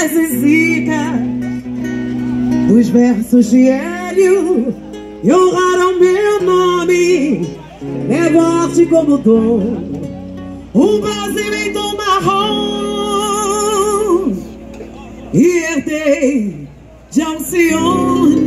mas zica dos versos de Hélio e honraram meu nome, levar-te como dom. Um Brasil em tom marrom. E herdei de Alcione.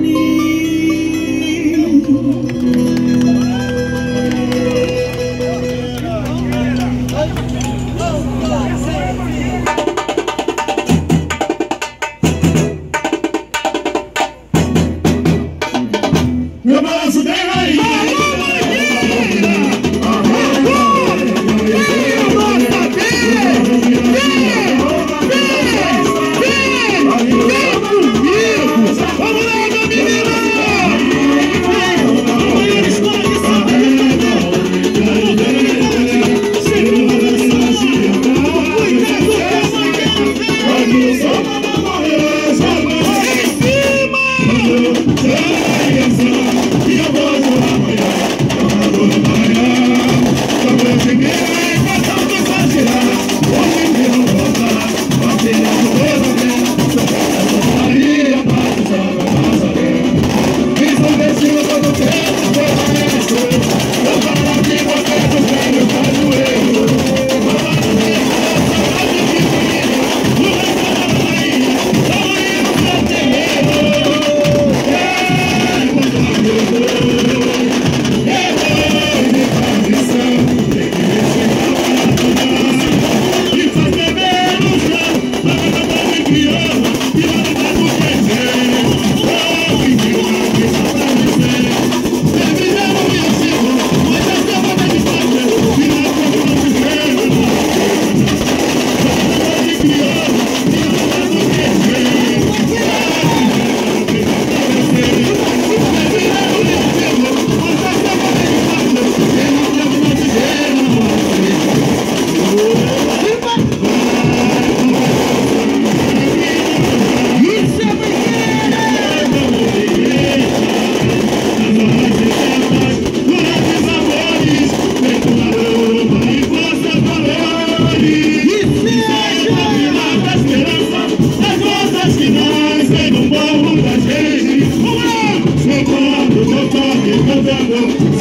Thank you.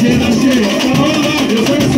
Yo soy